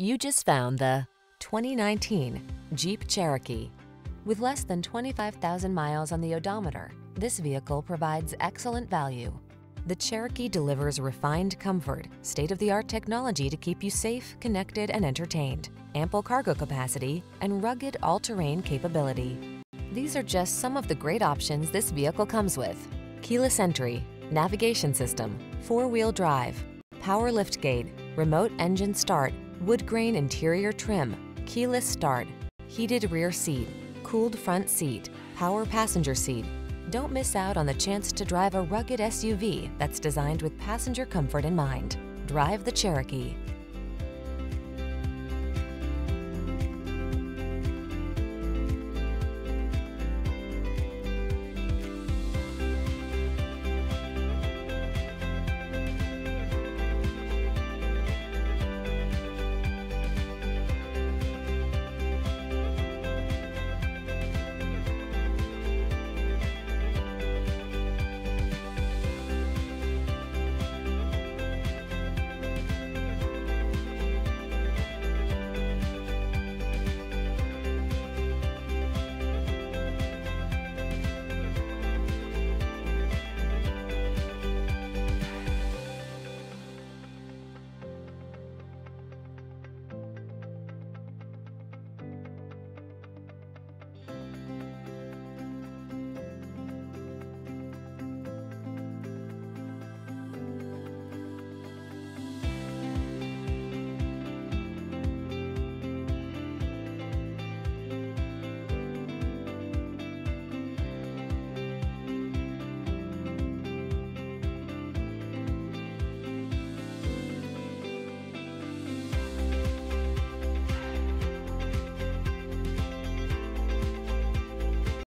You just found the 2019 Jeep Cherokee. With less than 25,000 miles on the odometer, this vehicle provides excellent value. The Cherokee delivers refined comfort, state-of-the-art technology to keep you safe, connected, and entertained, ample cargo capacity, and rugged all-terrain capability. These are just some of the great options this vehicle comes with. Keyless entry, navigation system, four-wheel drive, power liftgate, remote engine start, wood grain interior trim, keyless start, heated rear seat, cooled front seat, power passenger seat. Don't miss out on the chance to drive a rugged SUV that's designed with passenger comfort in mind. Drive the Cherokee.